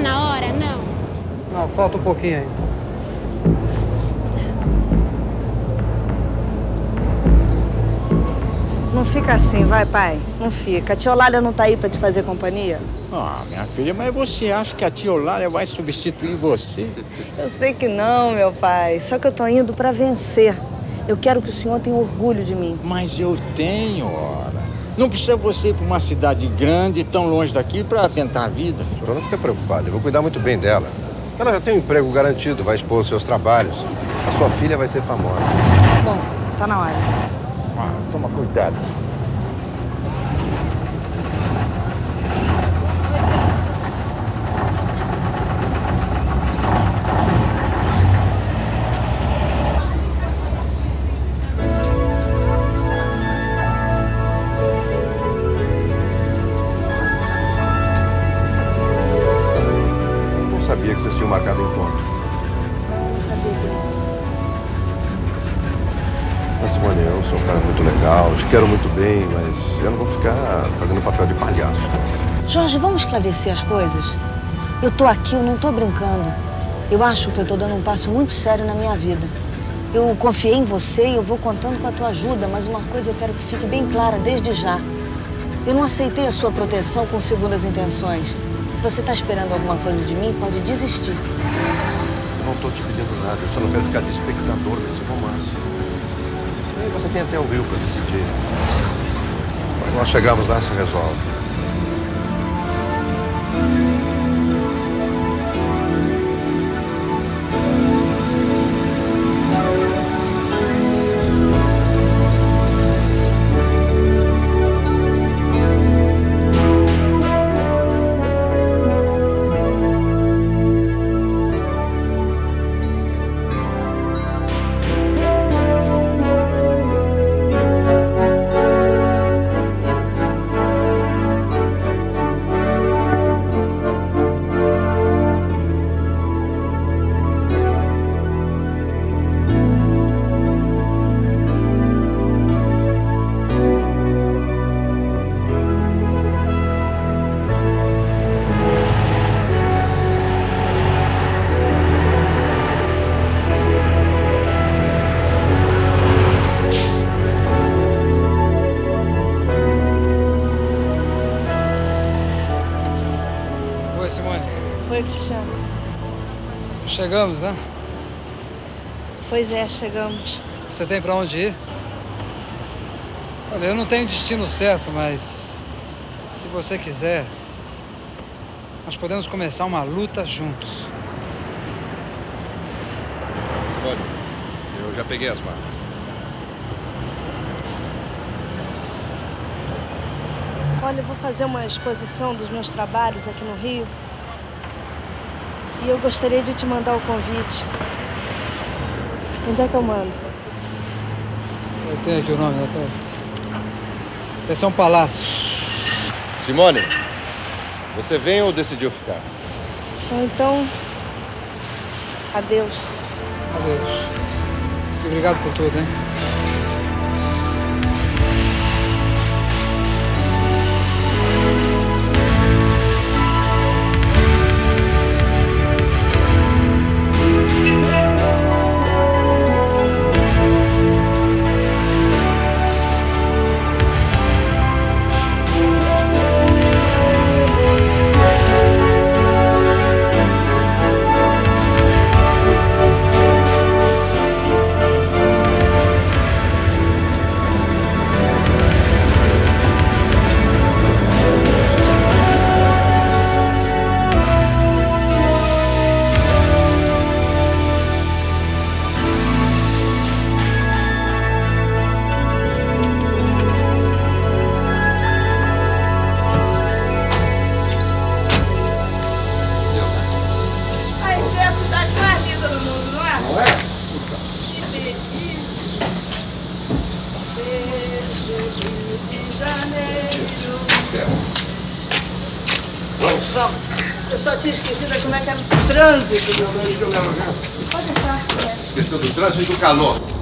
tá na hora, não? Não, falta um pouquinho ainda. Não fica assim, vai, pai. Não fica. A tia Olália não tá aí pra te fazer companhia? Ah, minha filha, mas você acha que a tia Olália vai substituir você? Eu sei que não, meu pai. Só que eu tô indo pra vencer. Eu quero que o senhor tenha orgulho de mim. Mas eu tenho, ora. Não precisa você ir pra uma cidade grande, tão longe daqui, pra tentar a vida. Senhora não fica preocupada, eu vou cuidar muito bem dela. Ela já tem um emprego garantido, vai expor os seus trabalhos. A sua filha vai ser famosa. Bom, tá na hora. Ah, toma cuidado. Que vocês tinham marcado encontro. Não sabia Mas, Simone, eu sou um cara muito legal, te quero muito bem, mas eu não vou ficar fazendo papel de palhaço. Jorge, vamos esclarecer as coisas? Eu tô aqui, eu não tô brincando. Eu acho que eu tô dando um passo muito sério na minha vida. Eu confiei em você e eu vou contando com a tua ajuda, mas uma coisa eu quero que fique bem clara desde já. Eu não aceitei a sua proteção com segundas intenções. Se você tá esperando alguma coisa de mim, pode desistir. Eu não tô te pedindo nada, eu só não quero ficar de espectador desse romance. E você tem até o Rio para decidir. Quando nós chegamos lá, se resolve. Simone. Oi, Cristiano. Chegamos, né? Pois é, chegamos. Você tem pra onde ir? Olha, eu não tenho destino certo, mas se você quiser, nós podemos começar uma luta juntos. Simone, eu já peguei as malas. Olha, eu vou fazer uma exposição dos meus trabalhos aqui no Rio. E eu gostaria de te mandar o convite. Onde é que eu mando? Eu tenho aqui o nome, né? Peraí. Esse é um palácio. Simone, você vem ou decidiu ficar? Ou então. Adeus. Adeus. E obrigado por tudo, hein? Janeiro. Vamos. Eu só tinha esquecido como é que era o trânsito. Pode entrar. Esqueceu do trânsito e do calor.